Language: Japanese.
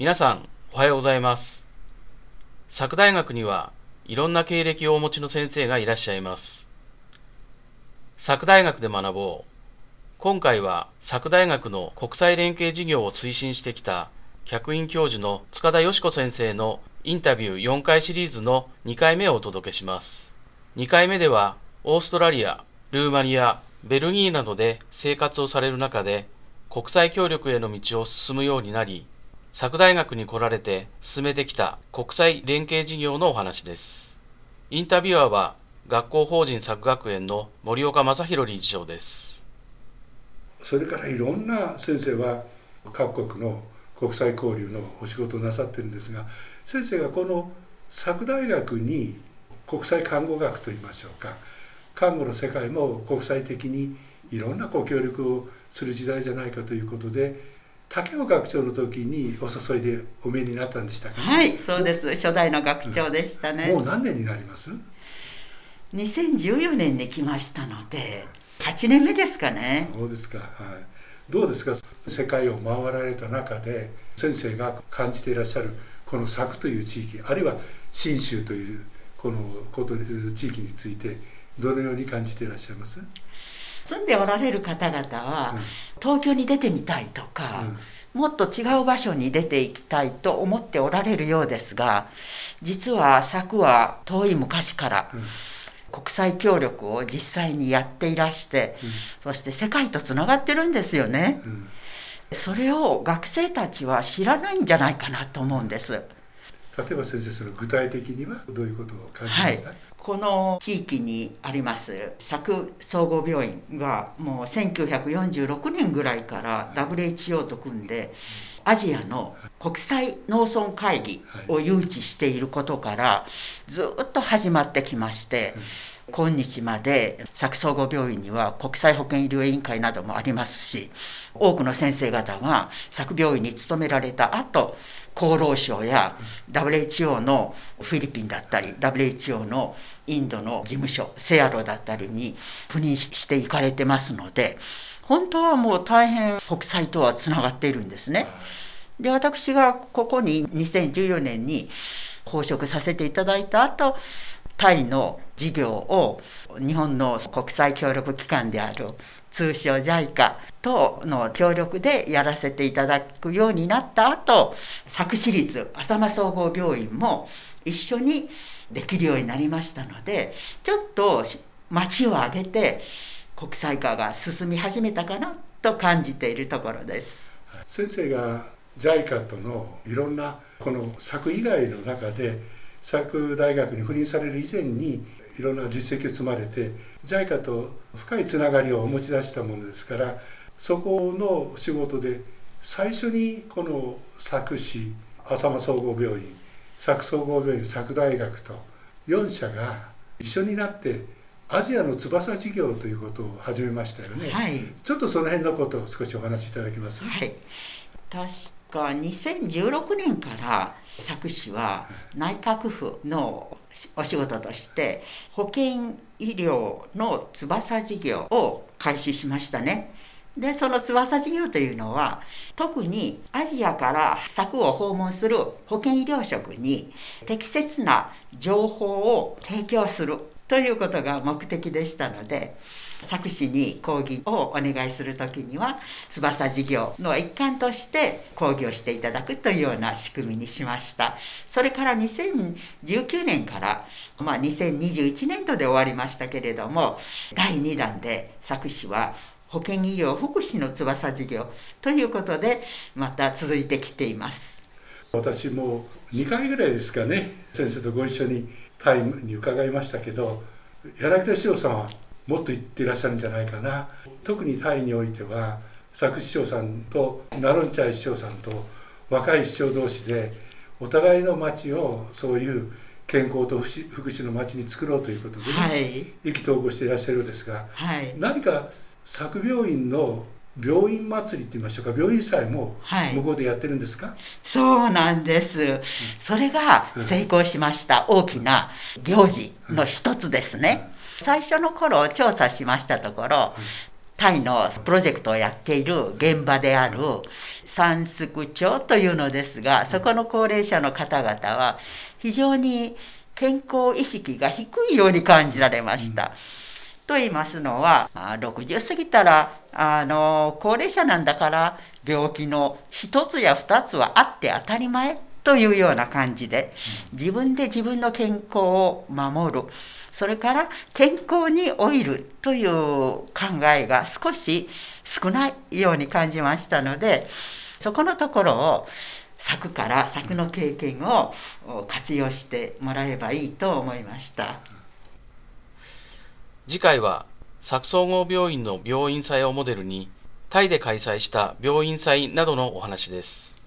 皆さんおはようございます。佐久大学にはいろんな経歴をお持ちの先生がいらっしゃいます。佐久大学で学ぼう。今回は佐久大学の国際連携事業を推進してきた客員教授の塚田よし子先生のインタビュー4回シリーズの2回目をお届けします。2回目ではオーストラリアルーマニアベルギーなどで生活をされる中で国際協力への道を進むようになり佐久大学に来られて進めてきた国際連携事業のお話です。インタビュアーは学校法人佐久学園の森岡正弘理事長です。それからいろんな先生は各国の国際交流のお仕事をなさってるんですが先生がこの佐久大学に国際看護学といいましょうか。看護の世界も国際的にいろんなご協力をする時代じゃないかということで竹尾学長の時にお誘いでお見えになったんでしたか、ね、はいそうです。初代の学長でしたね、うん、もう何年になります？2014年に来ましたので8年目ですかね。そうですか。はい。どうですか？世界を回られた中で先生が感じていらっしゃるこの佐久という地域あるいは信州というこのこと地域についてどのように感じていらっしゃいます？住んでおられる方々は、東京に出てみたいとか、うん、もっと違う場所に出ていきたいと思っておられるようですが実は佐久は遠い昔から、国際協力を実際にやっていらして、うん、そして世界とつながってるんですよね、うん、それを学生たちは知らないんじゃないかなと思うんです。例えば先生その具体的にはどういうことを感じますか、はい、この地域にあります佐久総合病院がもう1946年ぐらいから WHO と組んでアジアの国際農村会議を誘致していることからずっと始まってきまして今日まで佐久総合病院には国際保健医療委員会などもありますし多くの先生方が佐久病院に勤められた後厚労省や WHO のフィリピンだったり WHO のインドの事務所セアロだったりに赴任していかれてますので本当はもう大変国際とはつながっているんですね。で私がここに2014年に公職させていただいた後タイの事業を日本の国際協力機関である通称 JICA との協力でやらせていただくようになった後佐久市立浅間総合病院も一緒にできるようになりましたのでちょっと町を挙げて国際化が進み始めたかなと感じているところです。先生が JICA とのいろんなこの作以外の中で作大学に赴任される以前にいろんな実績を積まれて JICA と深いつながりを持ち出したものですからそこの仕事で最初にこの佐久市浅間総合病院佐久総合病院佐久大学と4社が一緒になってアジアの翼事業ということを始めましたよね、はい、ちょっとその辺のことを少しお話しいただけます、はい、確か2016年から佐久市は内閣府のお仕事として保健医療の翼事業を開始しましたね。でその翼事業というのは特にアジアから柵を訪問する保健医療職に適切な情報を提供するということが目的でしたので佐久市に講義をお願いする時には翼事業の一環として講義をしていただくというような仕組みにしました。それから2019年から、まあ、2021年度で終わりましたけれども第2弾で佐久市は保健医療福祉の翼事業ということでまた続いてきています。私も2回ぐらいですかね先生とご一緒にタイムに伺いましたけど柳田市長さんはもっと言っていらっしゃるんじゃないかな。特にタイにおいては佐久市長さんとナロンチャイ市長さんと若い市長同士でお互いの町をそういう健康と福祉の町に作ろうということでね、はい、意気投合していらっしゃるようですが、はい、何か佐久病院の病院祭りって言いましょうか？病院祭も向こうでやってるんですか、はい、そうなんです、それが成功しました、大きな行事の一つですね、最初の頃調査しましたところ、タイのプロジェクトをやっている現場である三宿町というのですがそこの高齢者の方々は非常に健康意識が低いように感じられました。と言いますのは60過ぎたらあの高齢者なんだから病気の1つや2つはあって当たり前というような感じで自分で自分の健康を守る。それから健康に老いるという考えが少し少ないように感じましたのでそこのところを作から作の経験を活用してもらえばいいと思いました。次回は作総合病院の病院祭をモデルにタイで開催した病院祭などのお話です。